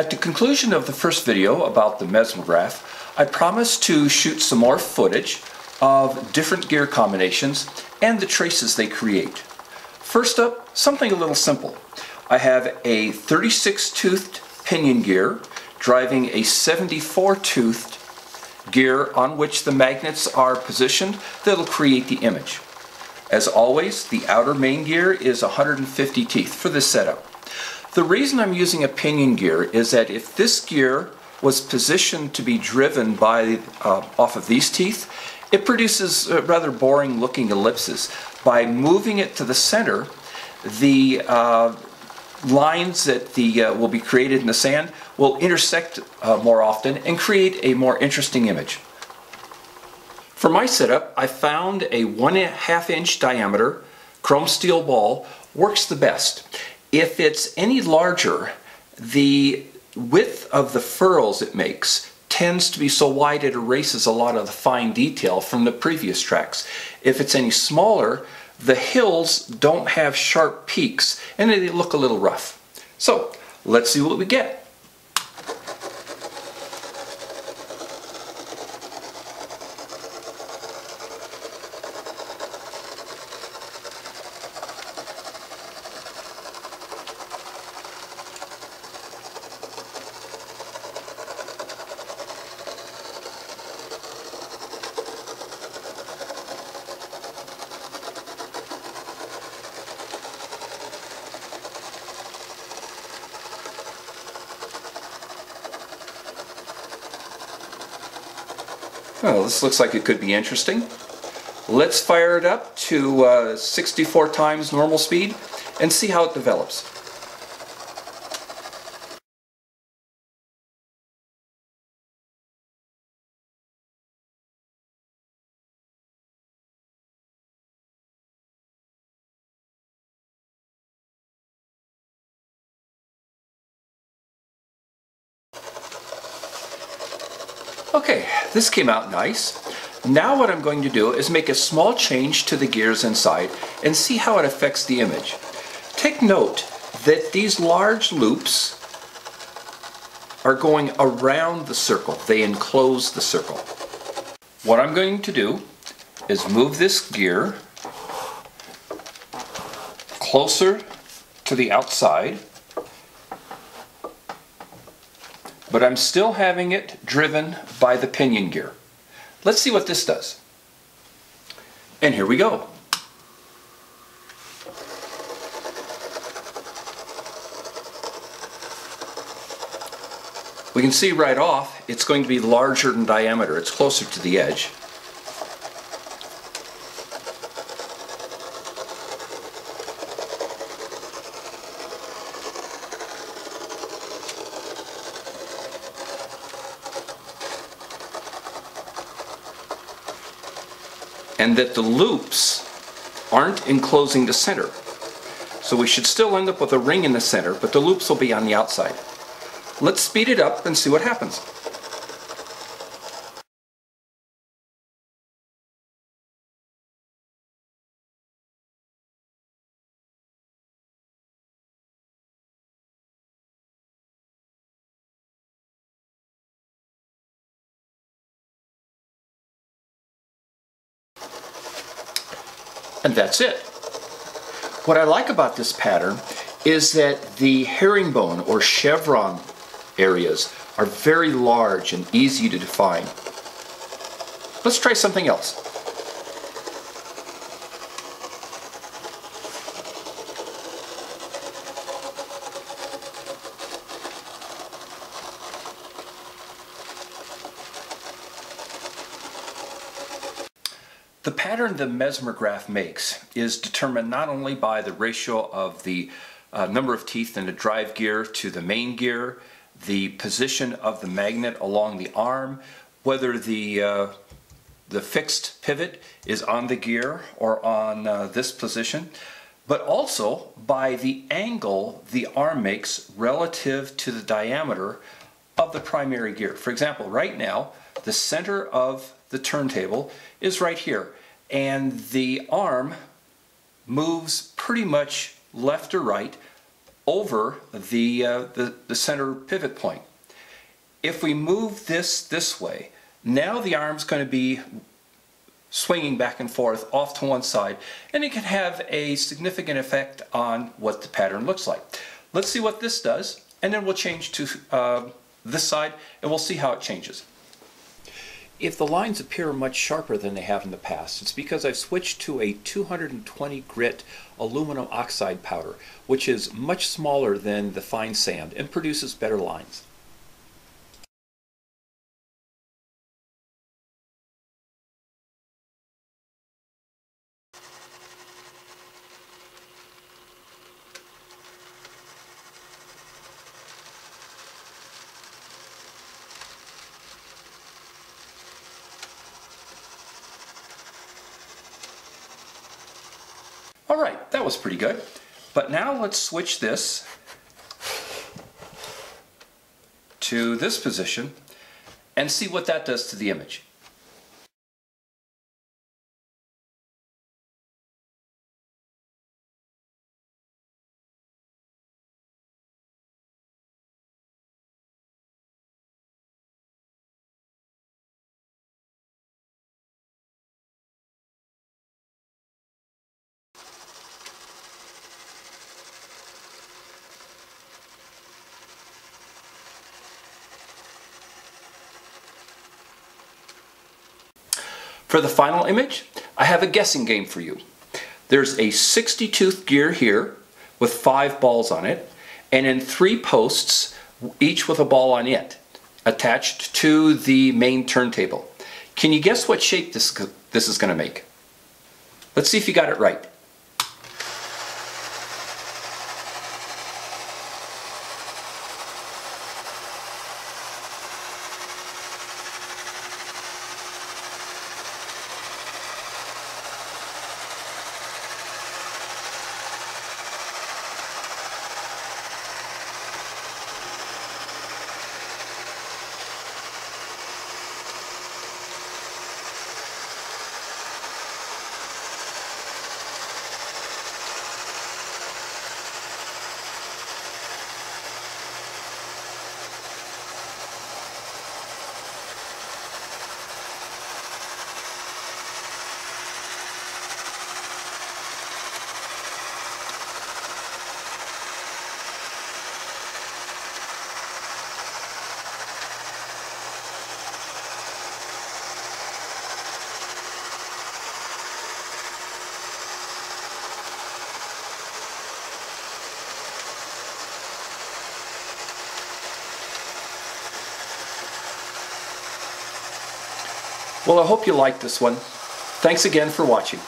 At the conclusion of the first video about the Mesmergraph, I promised to shoot some more footage of different gear combinations and the traces they create. First up, something a little simple. I have a 36-toothed pinion gear driving a 74-toothed gear on which the magnets are positioned that'll create the image. As always, the outer main gear is 150 teeth for this setup. The reason I'm using a pinion gear is that if this gear was positioned to be driven by uh, off of these teeth, it produces uh, rather boring looking ellipses. By moving it to the center, the uh, lines that the uh, will be created in the sand will intersect uh, more often and create a more interesting image. For my setup, I found a one and a half inch diameter chrome steel ball works the best. If it's any larger, the width of the furrows it makes tends to be so wide it erases a lot of the fine detail from the previous tracks. If it's any smaller, the hills don't have sharp peaks and they look a little rough. So let's see what we get. Well, this looks like it could be interesting. Let's fire it up to uh, 64 times normal speed and see how it develops. Okay, this came out nice. Now what I'm going to do is make a small change to the gears inside and see how it affects the image. Take note that these large loops are going around the circle. They enclose the circle. What I'm going to do is move this gear closer to the outside but I'm still having it driven by the pinion gear. Let's see what this does. And here we go. We can see right off it's going to be larger in diameter. It's closer to the edge. And that the loops aren't enclosing the center. So we should still end up with a ring in the center, but the loops will be on the outside. Let's speed it up and see what happens. And that's it. What I like about this pattern is that the herringbone or chevron areas are very large and easy to define. Let's try something else. The pattern the mesmergraph makes is determined not only by the ratio of the uh, number of teeth in the drive gear to the main gear, the position of the magnet along the arm, whether the uh, the fixed pivot is on the gear or on uh, this position, but also by the angle the arm makes relative to the diameter of the primary gear. For example, right now, the center of the turntable is right here and the arm moves pretty much left or right over the, uh, the, the center pivot point. If we move this this way, now the arm's going to be swinging back and forth off to one side and it can have a significant effect on what the pattern looks like. Let's see what this does and then we'll change to uh, this side and we'll see how it changes. If the lines appear much sharper than they have in the past, it's because I've switched to a 220 grit aluminum oxide powder, which is much smaller than the fine sand and produces better lines. All right, that was pretty good. But now let's switch this to this position and see what that does to the image. For the final image, I have a guessing game for you. There's a 60 tooth gear here with five balls on it, and in three posts, each with a ball on it, attached to the main turntable. Can you guess what shape this, this is going to make? Let's see if you got it right. Well, I hope you liked this one. Thanks again for watching.